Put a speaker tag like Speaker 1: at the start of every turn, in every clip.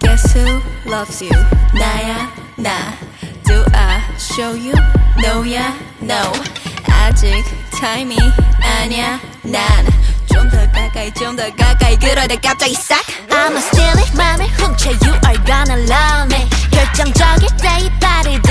Speaker 1: Guess who loves you? 나야 나 Do I show you? No야 no 아직 타임이 아니야 난좀 더 가까이 좀 더 가까이 그러다 갑자기 싹
Speaker 2: I'ma steal it 맘을 훔쳐 You are gonna love me 결정적일 때이 발을 드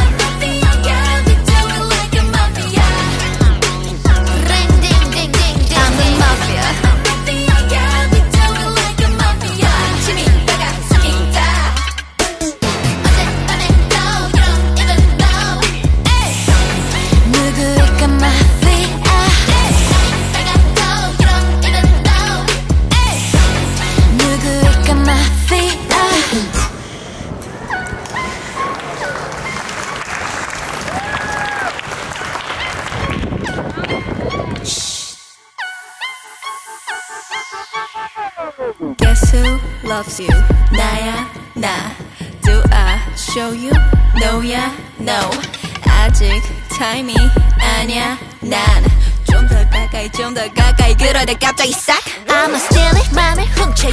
Speaker 1: Guess who loves you? 나야 나 Do I show you? No야 no 아직 타임이 아니야 난좀 더 가까이 좀 더 가까이 그러다 갑자기 싹
Speaker 2: I'ma steal it 맘을 훔쳐